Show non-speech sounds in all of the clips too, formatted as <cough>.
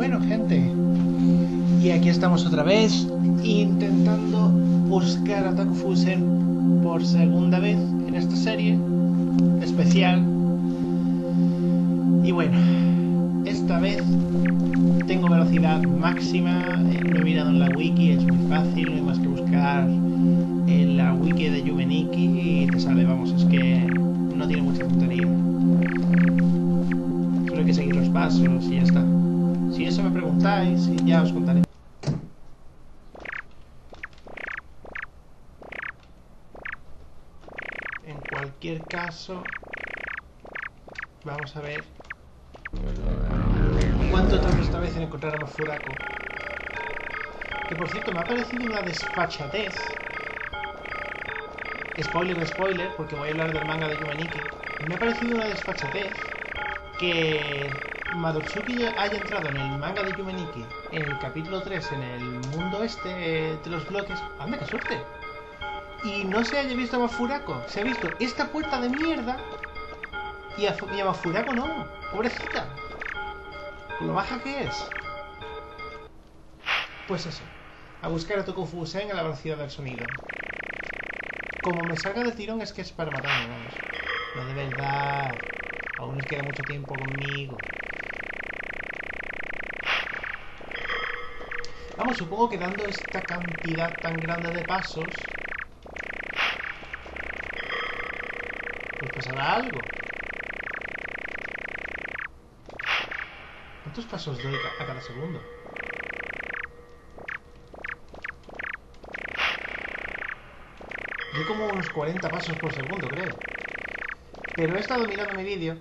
Bueno, gente, y aquí estamos otra vez intentando buscar a Taku Fusen por segunda vez en esta serie especial. Y bueno, esta vez tengo velocidad máxima, lo he mirado en la wiki, es muy fácil, no hay más que buscar en la wiki de Yumeniki y te sale, vamos, es que no tiene mucha tontería. Solo hay que seguir los pasos y ya está. Si eso me preguntáis, ya os contaré. En cualquier caso, vamos a ver cuánto tardo esta vez en encontrar a Mafurako. Que por cierto, me ha parecido una desfachatez. Spoiler spoiler, porque voy a hablar del manga de Yumaniki. Me ha parecido una desfachatez que Madotsuki ya haya entrado en el manga de Yumeniki en el capítulo 3 en el mundo este de los bloques. ¡Anda, qué suerte! Y no se haya visto a Mafurako. Se ha visto esta puerta de mierda y a, y no. Pobrecita. Lo baja que es. Pues eso. A buscar a Toku Fusen a la velocidad del sonido. Como me salga de tirón es que es para matarme, vamos. No de verdad. Aún les queda mucho tiempo conmigo. Vamos, supongo que dando esta cantidad tan grande de pasos... Pues pasará algo. ¿Cuántos pasos doy a cada segundo? Doy como unos 40 pasos por segundo, creo. Pero he estado mirando mi vídeo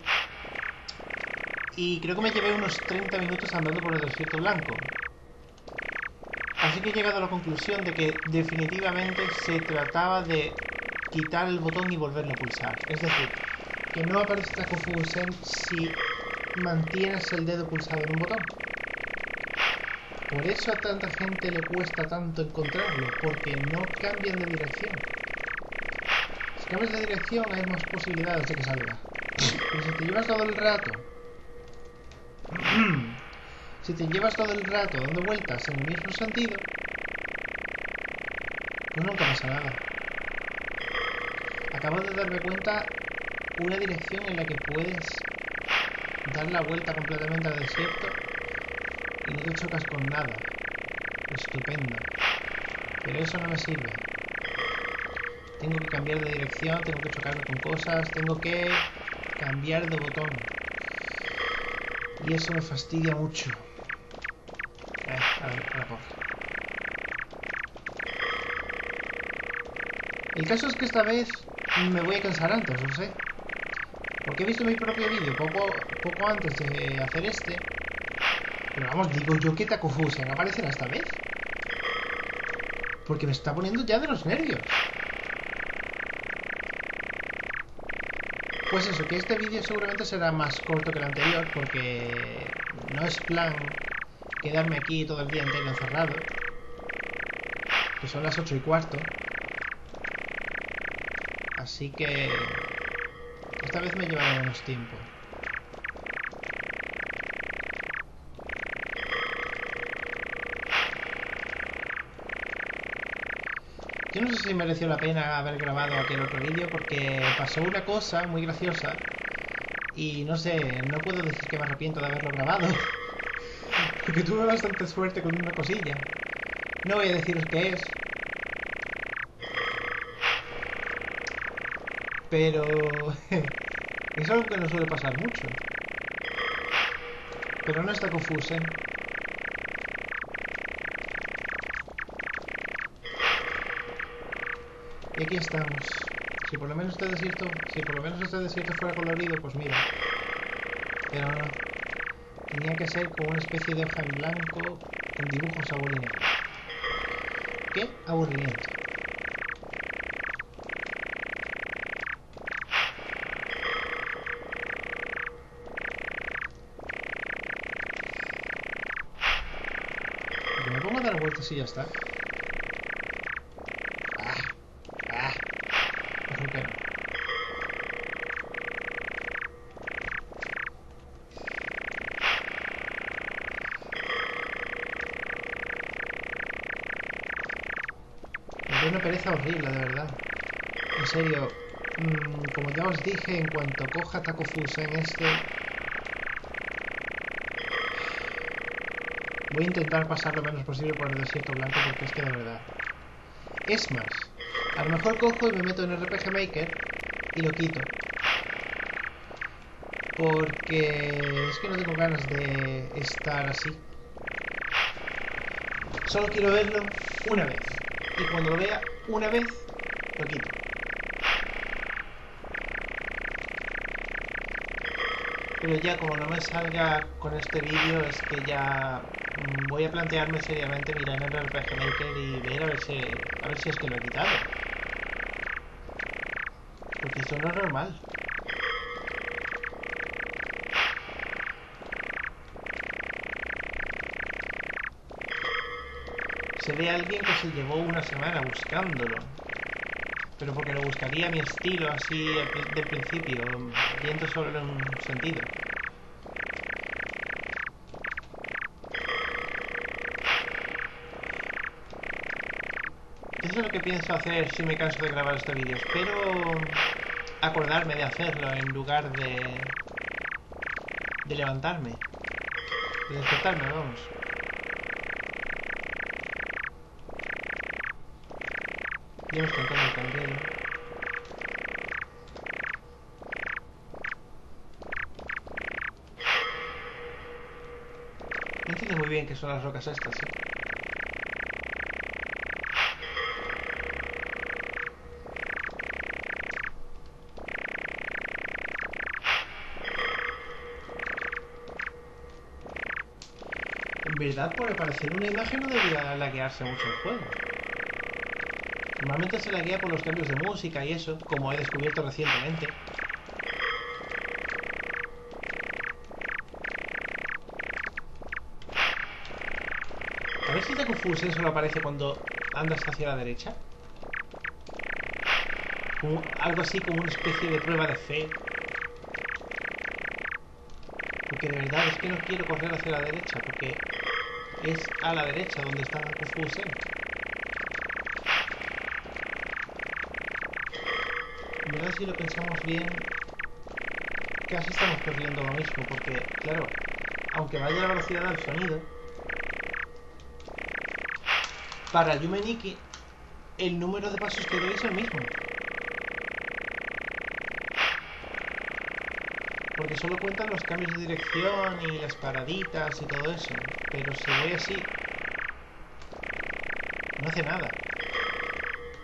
y creo que me llevé unos 30 minutos andando por el desierto blanco. Así que he llegado a la conclusión de que definitivamente se trataba de quitar el botón y volverlo a pulsar. Es decir, que no aparece Fusen si mantienes el dedo pulsado en un botón. Por eso a tanta gente le cuesta tanto encontrarlo, porque no cambian de dirección. Si cambias de dirección hay más posibilidades de que salga. Pero si te llevas todo el rato... si te llevas todo el rato dando vueltas en el mismo sentido, pues nunca pasa nada. Acabo de darme cuenta una dirección en la que puedes dar la vuelta completamente al desierto y no te chocas con nada. Estupendo. Pero eso no me sirve. Tengo que cambiar de dirección, tengo que chocarme con cosas, tengo que cambiar de botón. Y eso me fastidia mucho. El caso es que esta vez me voy a cansar antes, lo sé. Porque he visto mi propio vídeo poco, poco antes de hacer este. Pero vamos, digo yo que Taku Fusen aparecerá esta vez. Porque me está poniendo ya de los nervios. Pues eso, que este vídeo seguramente será más corto que el anterior, porque no es plan quedarme aquí todo el día entero encerrado. Que son las 8 y cuarto. Así que... Esta vez me llevará menos tiempo. Yo no sé si mereció la pena haber grabado aquel otro vídeo porque pasó una cosa muy graciosa y no sé, no puedo decir que me arrepiento de haberlo grabado <laughs> porque tuve bastante suerte con una cosilla. No voy a deciros qué es. Pero <laughs> es algo que no suele pasar mucho. Pero no está confuso, ¿eh? Y aquí estamos. Si por lo menos este desierto, si por lo menos este desierto fuera colorido, pues mira. Pero no. Tenía que ser como una especie de hoja en blanco con dibujos aburrimientos. ¿Qué? Aburrimiento. Me pongo a dar vueltas y ya está. Da una pereza horrible, de verdad. En serio, mm, como ya os dije, en cuanto coja Taco en este... Voy a intentar pasar lo menos posible por el desierto blanco porque es que de verdad... Es más, a lo mejor cojo y me meto en RPG Maker y lo quito. Porque es que no tengo ganas de estar así. Solo quiero verlo una vez. Y cuando lo vea una vez, lo quito. Pero ya como no me salga con este vídeo es que ya mm, voy a plantearme seriamente mirar en el RPG Maker y ver a ver si, a ver si es que lo he quitado. Porque esto no normal. Se ve alguien que se llevó una semana buscándolo. Pero porque lo buscaría mi estilo, así del principio, viendo solo un sentido. Eso es lo que pienso hacer si me canso de grabar este vídeo. Espero acordarme de hacerlo en lugar de... de levantarme. De despertarme, vamos. Ya me está entrando el candelo. No entiendo muy bien qué son las rocas estas, ¿eh? En verdad, por parecer una imagen no debería laguearse mucho el juego. Normalmente se la guía por los cambios de música y eso, como he descubierto recientemente. A ver si te confusen solo aparece cuando andas hacia la derecha. algo así como una especie de prueba de fe. Porque de verdad es que no quiero correr hacia la derecha, porque es a la derecha donde está en si lo pensamos bien, casi estamos perdiendo lo mismo, porque, claro, aunque vaya la velocidad del sonido, para Yumeniki el número de pasos que doy es el mismo. Porque solo cuentan los cambios de dirección y las paraditas y todo eso. Pero si voy así, no hace nada.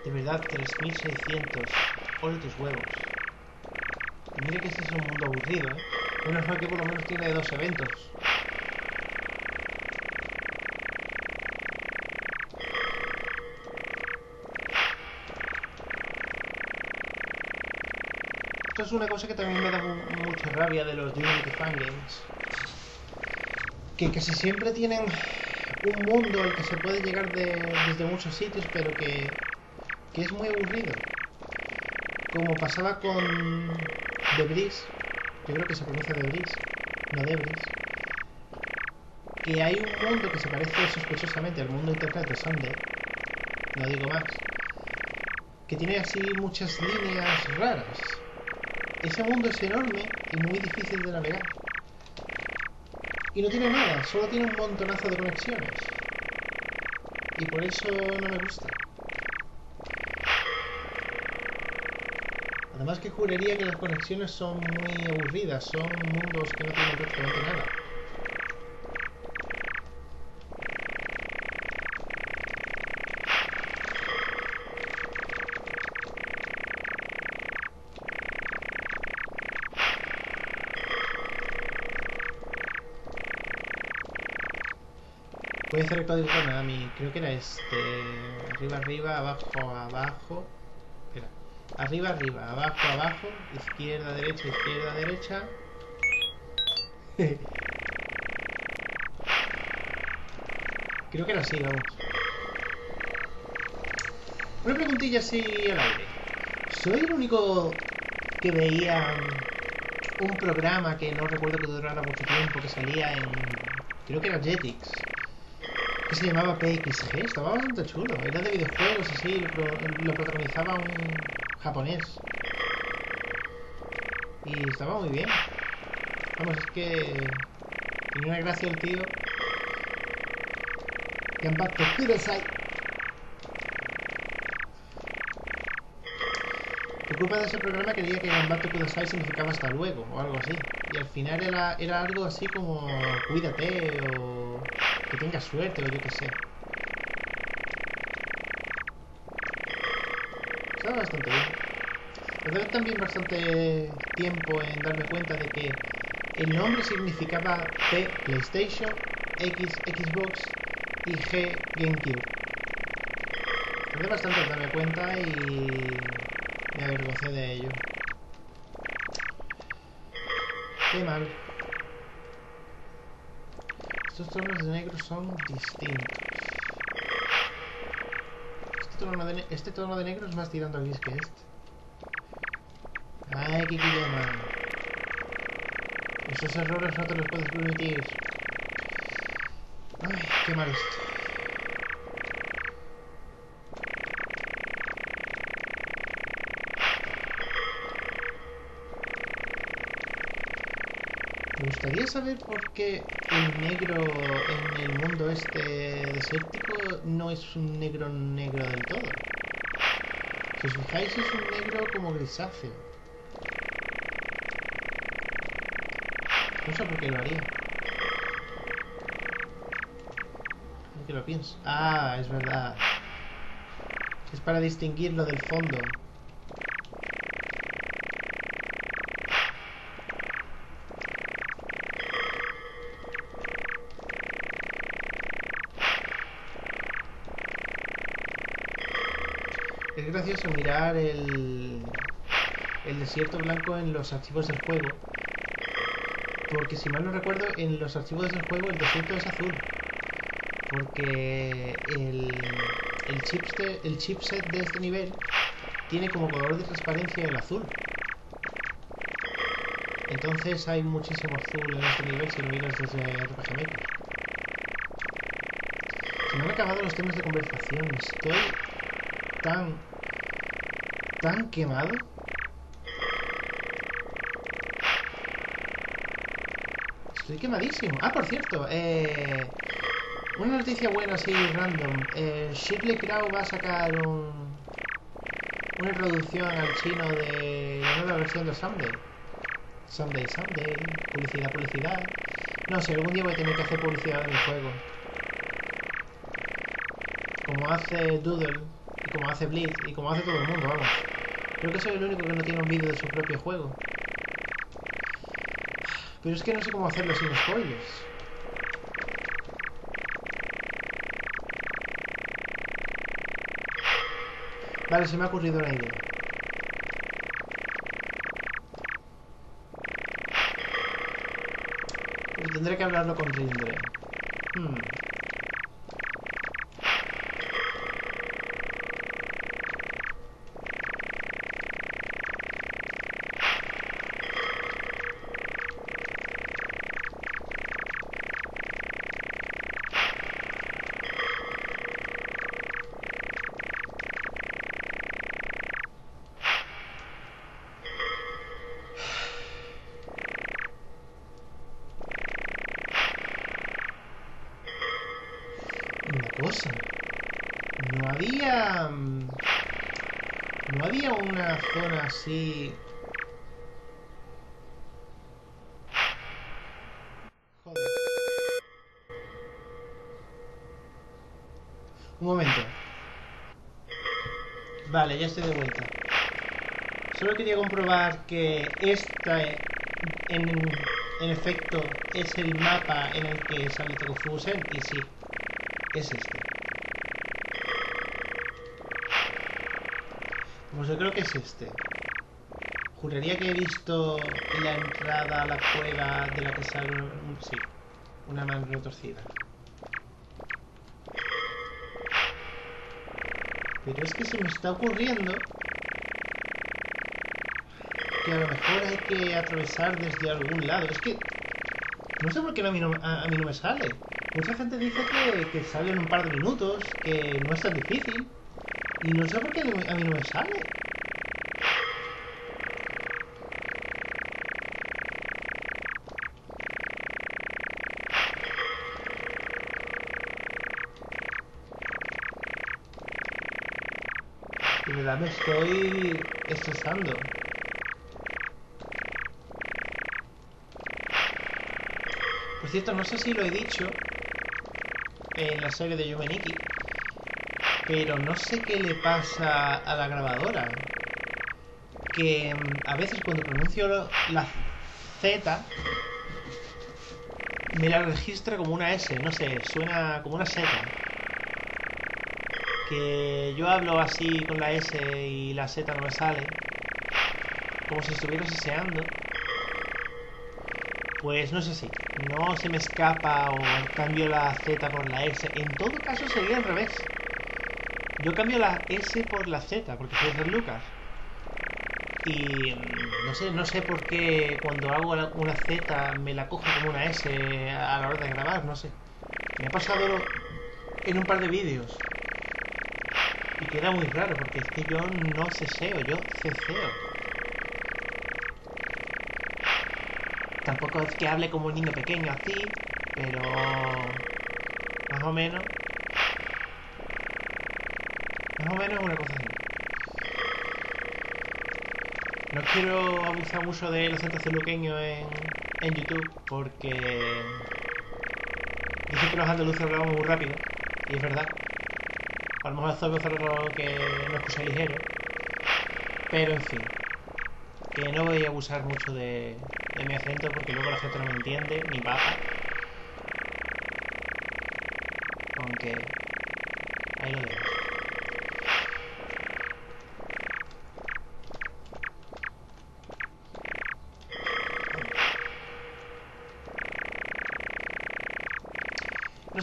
De verdad, 3600 de tus huevos. Y mire que este es un mundo aburrido, ¿eh? Menos mal que por lo menos tiene dos eventos. Esto es una cosa que también me da mucha rabia de los Unity Fangames. Que casi siempre tienen un mundo al que se puede llegar desde muchos sitios, pero que, que es muy aburrido como pasaba con Debris, yo creo que se pronuncia Debris, no Debris, que hay un mundo que se parece sospechosamente al mundo internet de Sunday, no digo más, que tiene así muchas líneas raras. Ese mundo es enorme y muy difícil de navegar. Y no tiene nada, solo tiene un montonazo de conexiones. Y por eso no me gusta. Además que juraría que las conexiones son muy aburridas, son mundos que no tienen prácticamente nada. Voy a hacer el código mí creo que era este, arriba, arriba, abajo, abajo, Arriba, arriba, abajo, abajo, izquierda, derecha, izquierda, derecha. <laughs> Creo que era así, vamos. Una preguntilla así al aire. ¿Soy el único que veía un programa que no recuerdo que durara mucho tiempo, que salía en... Creo que era Jetix. que se llamaba PXG, estaba bastante chulo. Era de videojuegos así, lo, lo protagonizaba un japonés. Y estaba muy bien. Vamos, es que tenía una gracia el tío. Ganbatte Kudasai. Por culpa de ese programa creía que Ganbatte Kudasai significaba hasta luego o algo así. Y al final era, era algo así como cuídate o que tengas suerte o yo qué sé. Bastante bien. Tardé también bastante tiempo en darme cuenta de que el nombre significaba P PlayStation, X Xbox y G GameCube. Tardé bastante en darme cuenta y me avergoncé de ello. Qué mal. Estos tonos de negro son distintos. Este tono de, negro es más tirando al gris que este. Ay, Kikiyama. Esos errores no te los puedes permitir. Ay, qué mal esto. Me gustaría saber por qué el negro en el mundo este desértico no es un negro negro del todo. Si os fijáis es un negro como grisáceo. No sé por qué lo haría. Que lo pienso. Ah, es verdad. Es para distinguirlo del fondo. El desierto blanco en los archivos del juego. Porque si mal no recuerdo, en los archivos del juego el desierto es azul. Porque el, el, chipset, el chipset de este nivel tiene como color de transparencia el azul. Entonces hay muchísimo azul en este nivel si lo miras desde RPG Maker. Se me han acabado los temas de conversación. Estoy tan tan quemado estoy quemadísimo. Ah por cierto eh, una noticia buena así random. Eh, Shirley Crow va a sacar un una introducción al chino de la nueva versión de Someday Someday, Someday publicidad, publicidad. No sé, algún día voy a tener que hacer publicidad de mi juego. Como hace Doodle y como hace Blitz y como hace todo el mundo, vamos. Creo que soy el único que no tiene un vídeo de su propio juego. Pero es que no sé cómo hacerlo sin spoilers. Vale, se me ha ocurrido una idea. Pero tendré que hablarlo con Rindre. Hmm. Así... Joder. Un momento. Vale, ya estoy de vuelta. Solo quería comprobar que esta, en, en efecto, es el mapa en el que sale Tokufusen y sí, es este. Pues yo creo que es este. Juraría que he visto la entrada a la cueva de la que sale sí, una mano retorcida. Pero es que se me está ocurriendo que a lo mejor hay que atravesar desde algún lado. Es que no sé por qué a, mí no, me sale. Mucha gente dice que sale en un par de minutos, que no es tan difícil. Y no sé por qué a mí no me sale. De verdad me estoy estresando. Por cierto, no sé si lo he dicho en la serie de Yumeniki, pero no sé qué le pasa a la grabadora. Que mm, a veces cuando pronuncio la Z, me la registra como una S, no sé, suena como una Z. Que yo hablo así con la S y la Z no me sale, como si estuviera deseando. Pues no es así, no se me escapa o cambio la Z por la S. En todo caso sería al revés. Yo cambio la S por la Z, porque soy de Lucas. Y mm, no sé, no sé por qué cuando hago una Z me la coge como una S a la hora de grabar, no sé. Me ha pasado en un par de vídeos. Queda muy raro, porque es que yo no ceseo, yo ceseo. Tampoco es que hable como un niño pequeño así, pero más o menos más o menos una cosa así. No quiero abusar mucho del acento celuqueño en, en YouTube porque dicen que los andaluces hablamos muy rápido y es verdad. A lo mejor es algo que no escucha ligero. Pero en fin, que no voy a abusar mucho de, de mi acento porque luego la gente no me entiende, ni papa. Aunque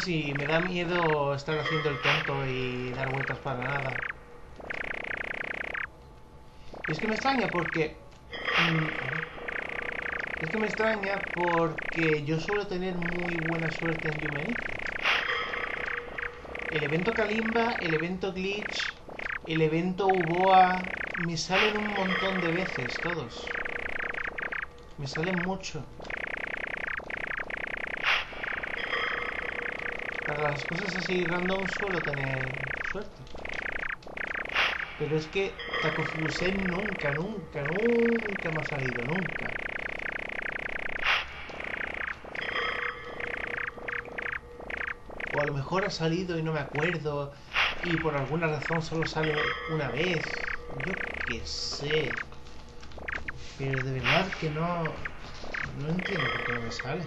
No sé si me da miedo estar haciendo el tonto y dar vueltas para nada. Y es que me extraña porque... Mm, es que me extraña porque yo suelo tener muy buena suerte en Yume. El evento Kalimba, el evento Glitch, el evento Uboa, me salen un montón de veces todos. Me salen mucho. Para las cosas así random suelo tener suerte. Pero es que Taco nunca, nunca, nunca me ha salido, nunca. O a lo mejor ha salido y no me acuerdo y por alguna razón solo sale una vez. Yo qué sé. Pero de verdad que no... No entiendo por qué no me sale.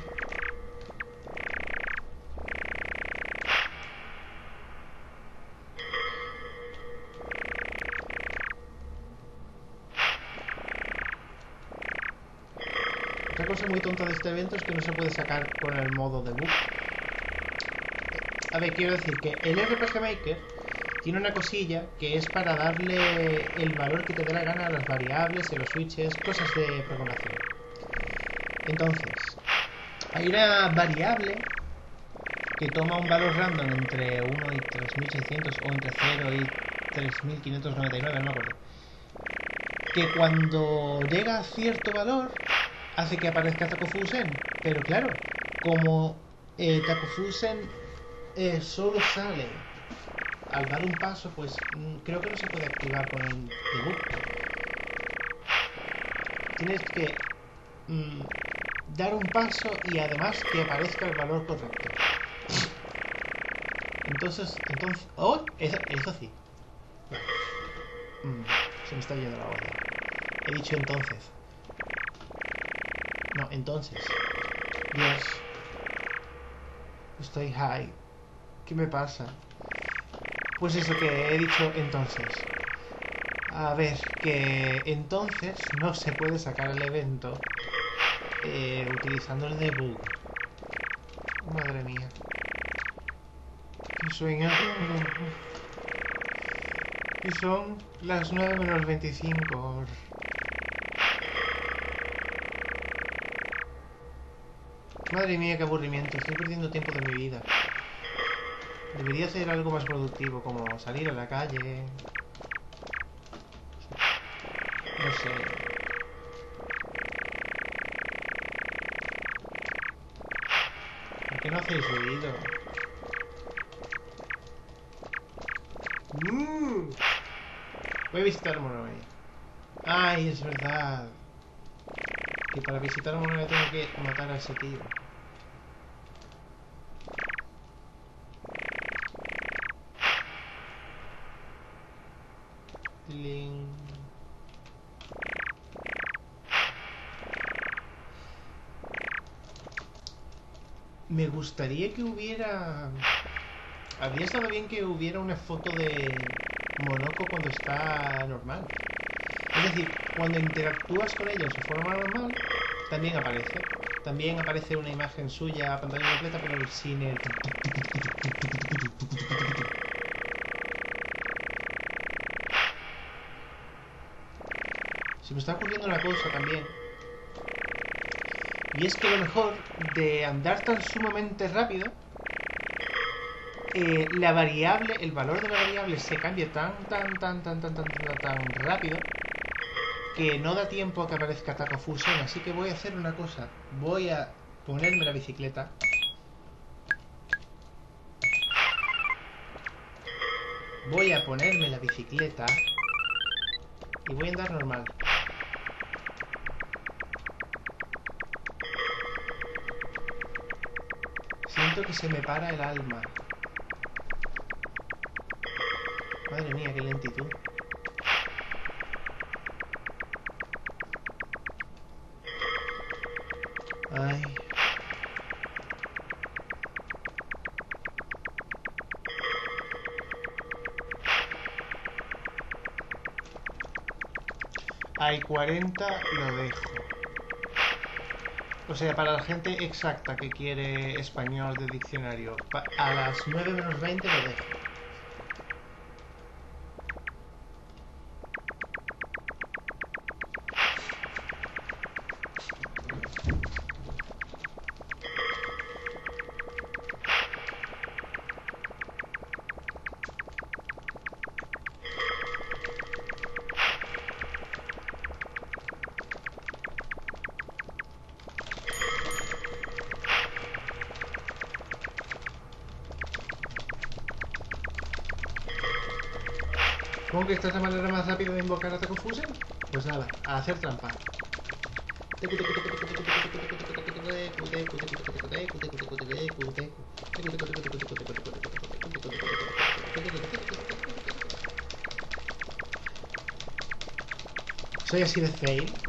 Muy tonta de este evento es que no se puede sacar con el modo de. A ver, quiero decir que el RPG Maker tiene una cosilla que es para darle el valor que te dé la gana a las variables, a los switches, cosas de programación. Entonces, hay una variable que toma un valor random entre 1 y 3600 o entre 0 y 3599, no me acuerdo. Que cuando llega a cierto valor, hace que aparezca Takofusen. Pero claro, como eh, Takofusen eh, solo sale al dar un paso, pues mm, creo que no se puede activar con el debug. Tienes que mm, dar un paso y además que aparezca el valor correcto. Entonces, entonces... ¡Oh! Eso, eso sí. Mm, se me está yendo la olla. He dicho entonces. Entonces. Dios. Estoy high. ¿Qué me pasa? Pues eso que he dicho entonces. A ver, que entonces no se puede sacar el evento eh, utilizando el debug. Madre mía. Qué sueño. Y son las 9 menos 25. Madre mía, qué aburrimiento. Estoy perdiendo tiempo de mi vida. Debería hacer algo más productivo, como salir a la calle. No sé. ¿Por qué no hacéis ruido? Mm. Voy a visitar Monoe. Ay, es verdad. Que para visitar Monoe tengo que matar a ese tío. Tiling. Me gustaría que hubiera... Habría estado bien que hubiera una foto de Monoko cuando está normal. Es decir, cuando interactúas con ellos de forma normal, también aparece. También aparece una imagen suya a pantalla completa, pero sin el... Se me está ocurriendo una cosa también. Y es que lo mejor de andar tan sumamente rápido, eh, la variable, el valor de la variable se cambia tan, tan, tan, tan, tan, tan, tan, tan rápido que no da tiempo a que aparezca Taco Fusion. Así que voy a hacer una cosa. Voy a ponerme la bicicleta. Voy a ponerme la bicicleta y voy a andar normal. Que se me para el alma. Madre mía, qué lentitud. Ay. Hay 40, lo dejo. O sea, para la gente exacta que quiere español de diccionario, a las 9 menos 20 lo dejo. Supongo que esta es la manera más rápida de invocar a Taco Fusion. Pues nada, a hacer trampa. Soy así de fail,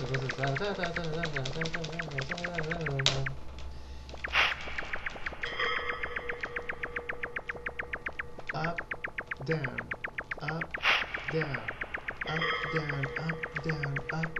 Up, down, up, down, up, down, up, down, up,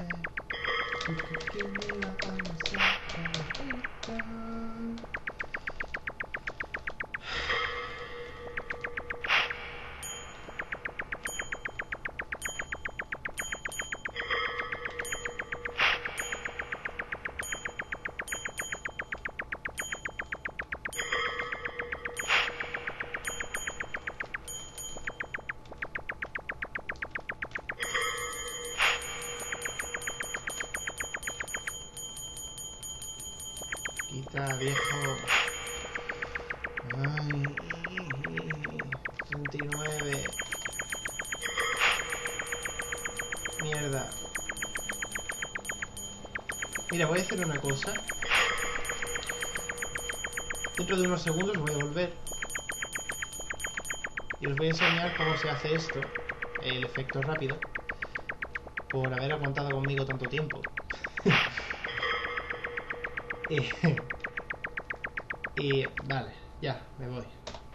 hacer una cosa. Dentro de unos segundos voy a volver. Y os voy a enseñar cómo se hace esto. El efecto rápido. Por haber aguantado conmigo tanto tiempo. <laughs> y, vale, ya, me voy.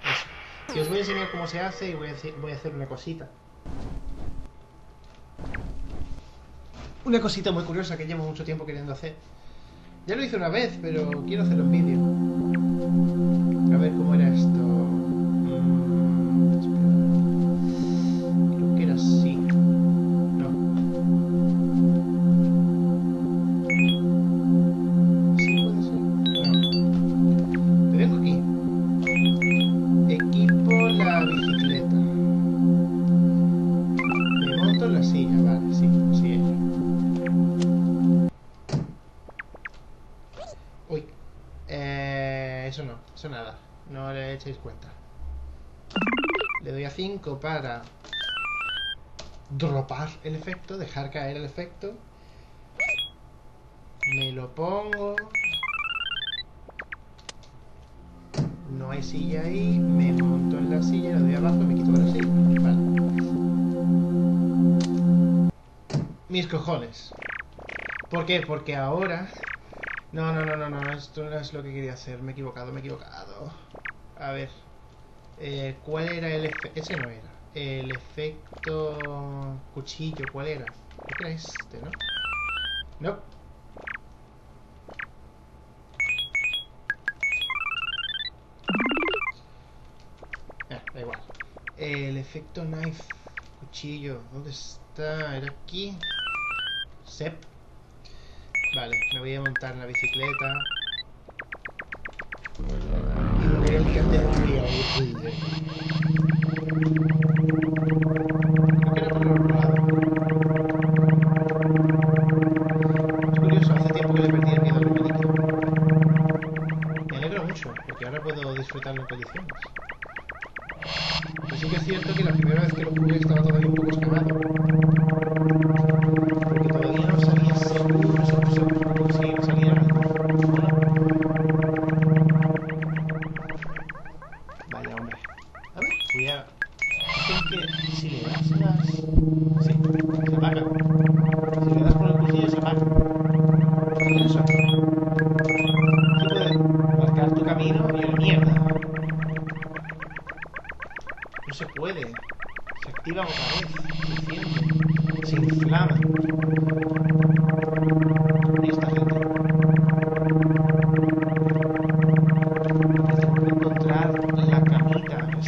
Eso. Y os voy a enseñar cómo se hace y voy a hacer una cosita. Una cosita muy curiosa que llevo mucho tiempo queriendo hacer. Ya lo hice una vez, pero quiero hacerlo en vídeo. A ver cómo era esto. Eso no, eso nada. No le echéis cuenta. Le doy a 5 para dropar el efecto, dejar caer el efecto. Me lo pongo. No hay silla ahí. Me monto en la silla, le doy abajo y me quito la silla. Vale. Mis cojones. ¿Por qué? Porque ahora... No, no, no, no, no, esto no es lo que quería hacer. Me he equivocado, me he equivocado. A ver. Eh, ¿Cuál era el efecto? Ese no era. El efecto cuchillo, ¿cuál era? Que era este, ¿no? No. Ah, da igual. El efecto knife, cuchillo, ¿dónde está? ¿Era aquí? Sep. Vale, me voy a montar en la bicicleta. Es curioso, hace tiempo que le perdí el miedo al luminique. Me alegro mucho, porque ahora puedo disfrutarlo en condiciones.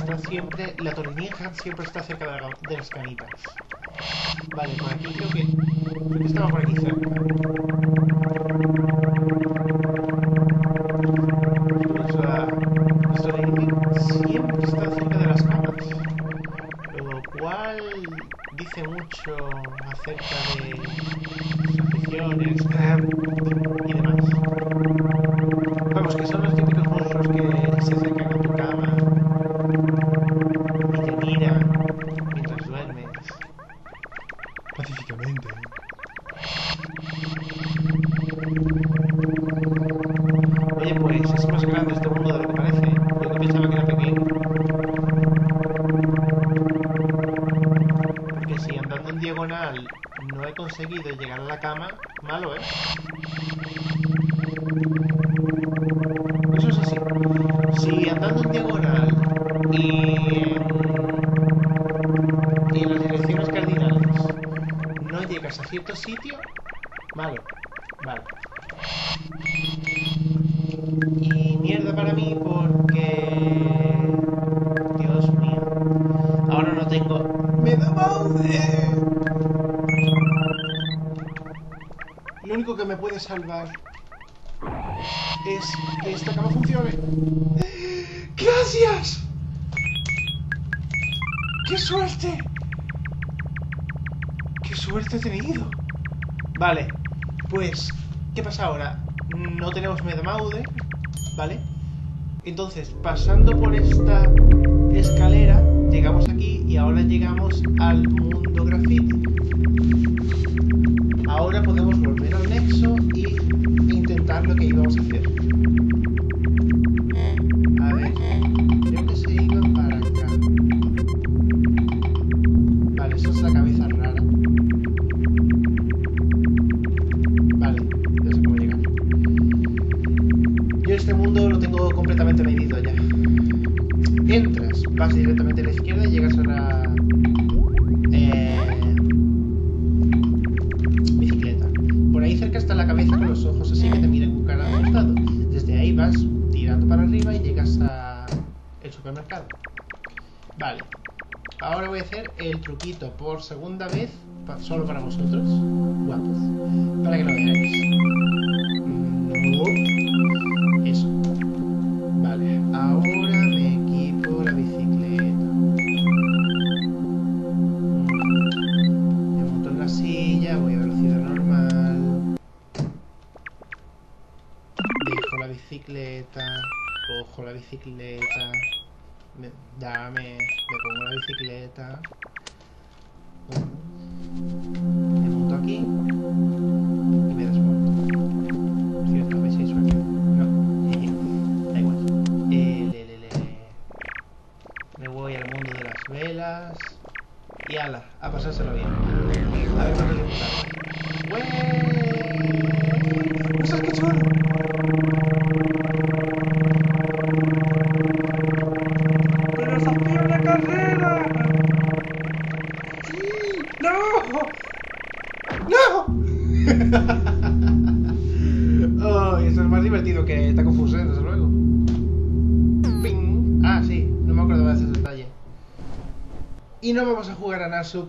Está siempre. La tornija siempre está cerca de, la- de las camitas. Vale, por aquí creo que. Estaba por aquí cerca. Sea, la a cierto sitio, malo. Vale. Y mierda para mí porque... Dios mío. Ahora no tengo... ¡Me da mouse! Lo único que me puede salvar es que esta cama funcione. ¡Gracias! Suerte! Vale, pues, ¿qué pasa ahora? No tenemos Medamaude, ¿vale? Entonces, pasando por esta escalera, llegamos aquí y ahora llegamos al mundo graffiti. Ahora podemos lo tengo completamente medido ya. Entras, vas directamente a la izquierda y llegas a la... eh, bicicleta. Por ahí cerca está la cabeza con los ojos así que te miran con cara asustado. Desde ahí vas tirando para arriba y llegas a el supermercado. Vale. Ahora voy a hacer el truquito por segunda vez, solo para vosotros, guapos, para que lo veáis. Eso. Ahora me equipo la bicicleta. Mm, Me monto en la silla, voy a velocidad normal. Dejo la bicicleta, cojo la bicicleta, me, dame, me pongo la bicicleta.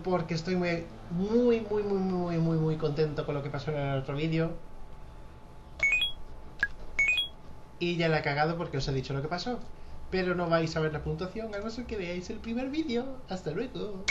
Porque estoy muy, muy, muy, muy, muy, muy, muy contento con lo que pasó en el otro vídeo. Y ya la he cagado porque os he dicho lo que pasó. Pero no vais a ver la puntuación a no ser que veáis el primer vídeo. Hasta luego.